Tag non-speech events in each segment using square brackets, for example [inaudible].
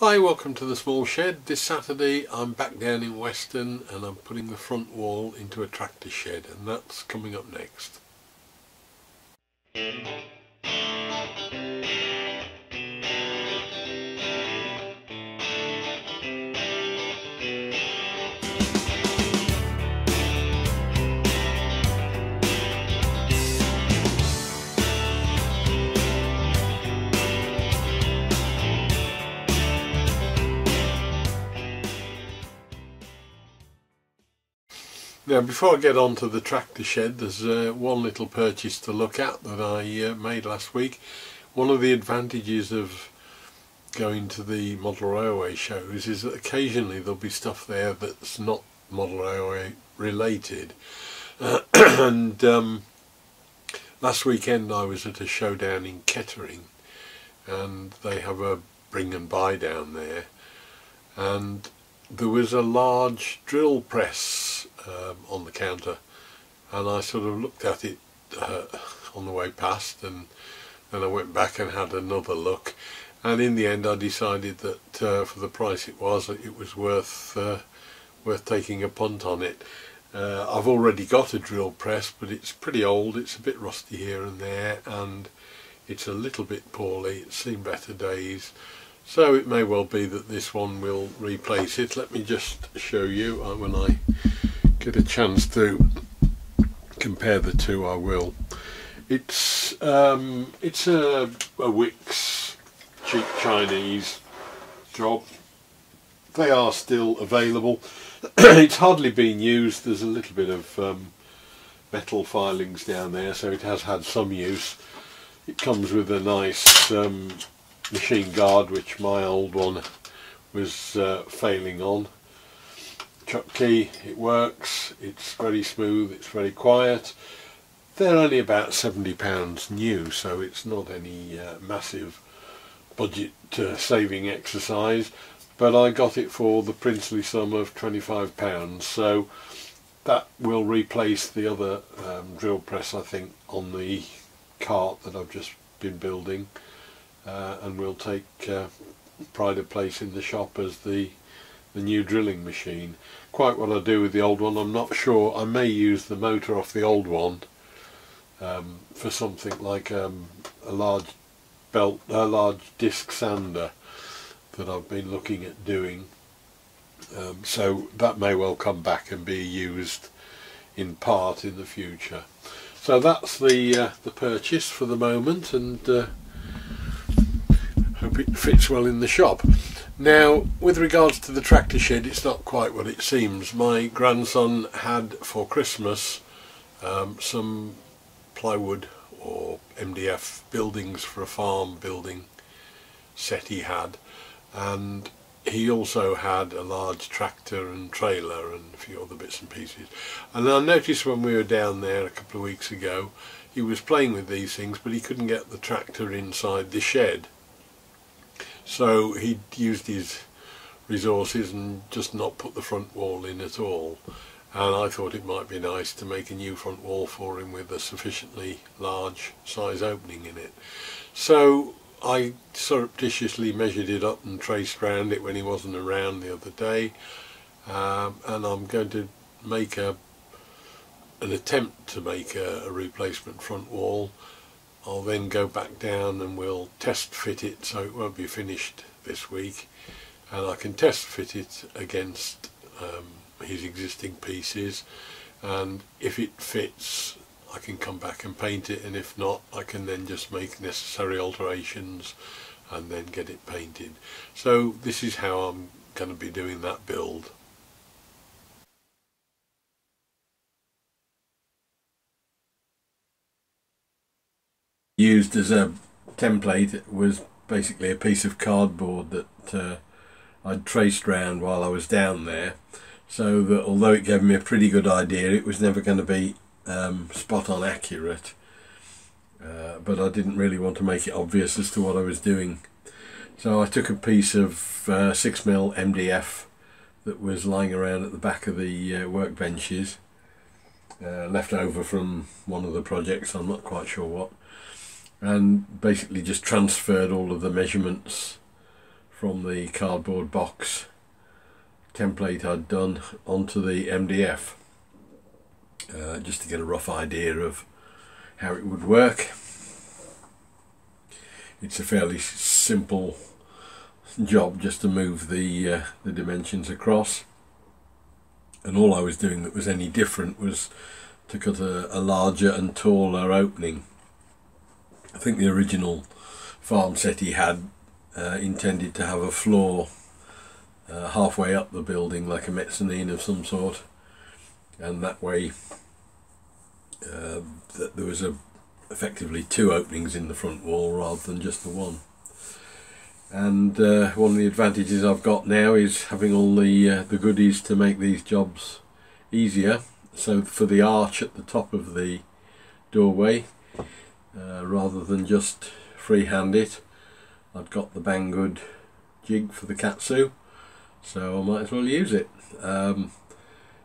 Hi, welcome to the small shed. This Saturday I'm back down in Weston and I'm putting the front wall into a tractor shed and that's coming up next. Now before I get on to the tractor shed there's uh, one little purchase to look at that I uh, made last week. One of the advantages of going to the model railway shows is that occasionally there'll be stuff there that's not model railway related uh, [clears throat] and um, last weekend I was at a show down in Kettering and they have a bring and buy down there and there was a large drill press um, on the counter and I sort of looked at it uh, on the way past and then I went back and had another look and in the end I decided that uh, for the price it was it was worth uh, worth taking a punt on it. Uh, I've already got a drill press but it's pretty old, it's a bit rusty here and there and it's a little bit poorly, it's seen better days so it may well be that this one will replace it. Let me just show you uh, when I get a chance to compare the two I will. It's um, it's a, a Wickes cheap Chinese job. They are still available. [clears throat] it's hardly been used. There's a little bit of um, metal filings down there, so it has had some use. It comes with a nice um, machine guard which my old one was uh, failing on. Chuck key, it works, it's very smooth, it's very quiet. They're only about £70 new so it's not any uh, massive budget uh, saving exercise but I got it for the princely sum of £25 so that will replace the other um, drill press I think on the cart that I've just been building uh, and will take uh, pride of place in the shop as the the new drilling machine. Quite what I do with the old one I'm not sure. I may use the motor off the old one um, for something like um, a large belt, a large disc sander that I've been looking at doing. Um, so that may well come back and be used in part in the future. So that's the uh, the purchase for the moment and uh, hope it fits well in the shop. Now, with regards to the tractor shed, it's not quite what it seems. My grandson had for Christmas um, some plywood or MDF buildings for a farm building set he had. And he also had a large tractor and trailer and a few other bits and pieces. And I noticed when we were down there a couple of weeks ago he was playing with these things but he couldn't get the tractor inside the shed so he used his resources and just not put the front wall in at all. And I thought it might be nice to make a new front wall for him with a sufficiently large size opening in it. So I surreptitiously measured it up and traced round it when he wasn't around the other day. Um, and I'm going to make a an attempt to make a, a replacement front wall I'll then go back down and we'll test fit it so it won't be finished this week and I can test fit it against um, his existing pieces and if it fits I can come back and paint it and if not I can then just make necessary alterations and then get it painted. So this is how I'm going to be doing that build. Used as a template was basically a piece of cardboard that uh, I'd traced round while I was down there so that although it gave me a pretty good idea it was never going to be um, spot on accurate. Uh, but I didn't really want to make it obvious as to what I was doing. So I took a piece of uh, 6mm MDF that was lying around at the back of the uh, workbenches uh, left over from one of the projects I'm not quite sure what and basically just transferred all of the measurements from the cardboard box template I'd done onto the MDF uh, just to get a rough idea of how it would work. It's a fairly simple job just to move the uh, the dimensions across and all I was doing that was any different was to cut a, a larger and taller opening. I think the original farm set he had uh, intended to have a floor uh, halfway up the building like a mezzanine of some sort. And that way uh, that there was a effectively two openings in the front wall rather than just the one. And uh, one of the advantages I've got now is having all the uh, the goodies to make these jobs easier. So for the arch at the top of the doorway uh, rather than just freehand it I've got the Banggood jig for the Katsu so I might as well use it. Um,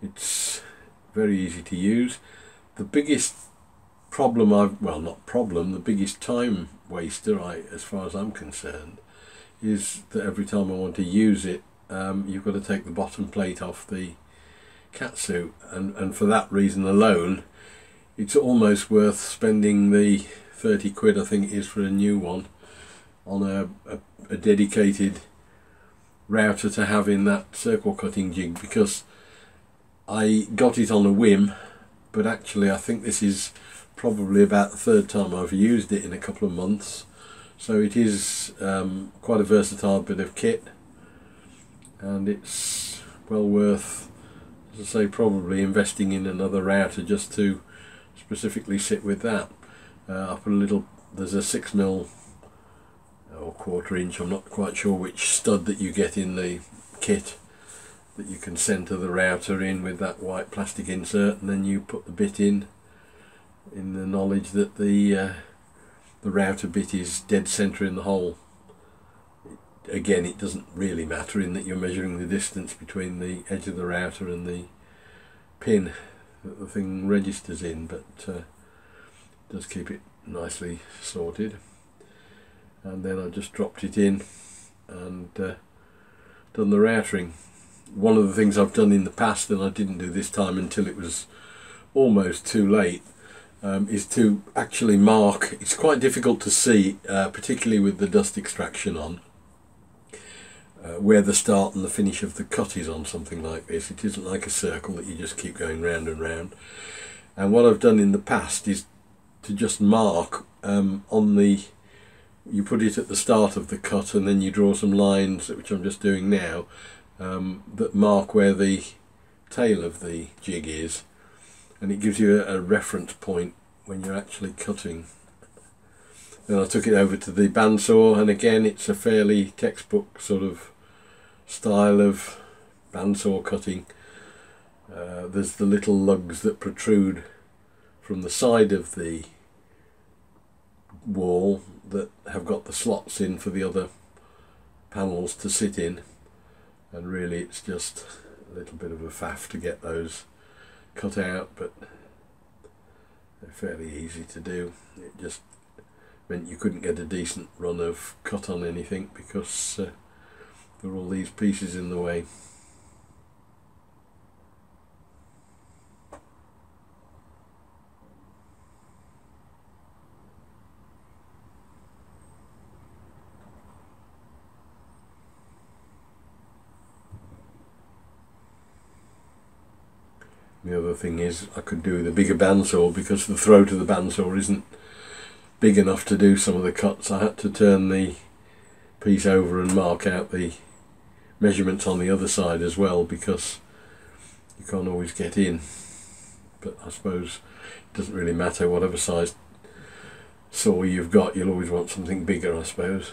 it's very easy to use. The biggest problem I've well not problem the biggest time waster I as far as I'm concerned is that every time I want to use it um, you've got to take the bottom plate off the Katsu and, and for that reason alone it's almost worth spending the 30 quid I think it is for a new one on a, a, a dedicated router to have in that circle cutting jig because I got it on a whim but actually I think this is probably about the third time I've used it in a couple of months. So it is um, quite a versatile bit of kit and it's well worth, as I say, probably investing in another router just to specifically sit with that. Uh, I put a little, there's a 6 mil or quarter inch, I'm not quite sure which stud that you get in the kit that you can center the router in with that white plastic insert and then you put the bit in in the knowledge that the uh, the router bit is dead center in the hole. Again, it doesn't really matter in that you're measuring the distance between the edge of the router and the pin the thing registers in, but uh, does keep it nicely sorted. And then I just dropped it in and uh, done the routering. One of the things I've done in the past, that I didn't do this time until it was almost too late, um, is to actually mark, it's quite difficult to see, uh, particularly with the dust extraction on, where the start and the finish of the cut is on something like this. It isn't like a circle that you just keep going round and round. And what I've done in the past is to just mark um, on the, you put it at the start of the cut and then you draw some lines, which I'm just doing now, um, that mark where the tail of the jig is and it gives you a, a reference point when you're actually cutting. Then I took it over to the bandsaw and again it's a fairly textbook sort of style of bandsaw cutting. Uh, there's the little lugs that protrude from the side of the wall that have got the slots in for the other panels to sit in and really it's just a little bit of a faff to get those cut out, but they're fairly easy to do. It just meant you couldn't get a decent run of cut on anything because uh, there were all these pieces in the way. The other thing is I could do the bigger bandsaw because the throat of the bandsaw isn't big enough to do some of the cuts. I had to turn the piece over and mark out the measurements on the other side as well because you can't always get in. But I suppose it doesn't really matter whatever size saw you've got, you'll always want something bigger I suppose.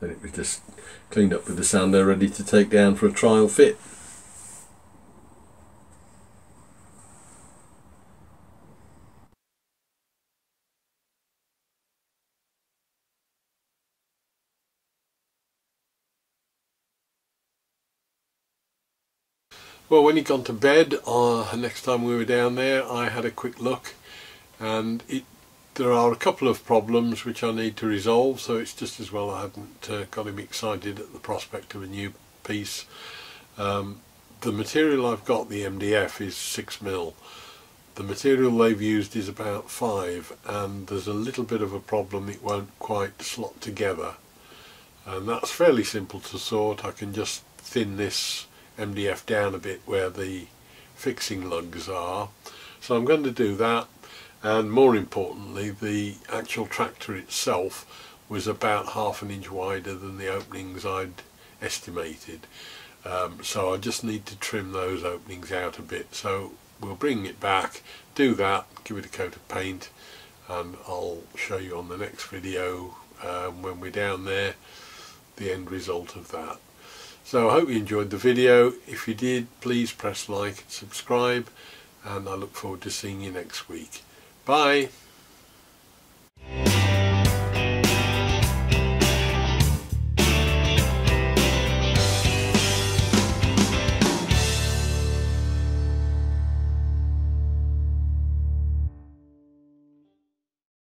Then it was just cleaned up with the sander ready to take down for a trial fit. Well, when he'd gone to bed, uh, next time we were down there, I had a quick look and it there are a couple of problems which I need to resolve so it's just as well I hadn't uh, got him excited at the prospect of a new piece. Um, the material I've got, the MDF, is 6 mil. The material they've used is about 5 and there's a little bit of a problem it won't quite slot together and that's fairly simple to sort. I can just thin this MDF down a bit where the fixing lugs are. So I'm going to do that and more importantly the actual tractor itself was about half an inch wider than the openings I'd estimated. Um, so I just need to trim those openings out a bit. So we'll bring it back, do that, give it a coat of paint and I'll show you on the next video um, when we're down there the end result of that. So I hope you enjoyed the video. If you did, please press like and subscribe and I look forward to seeing you next week. Bye!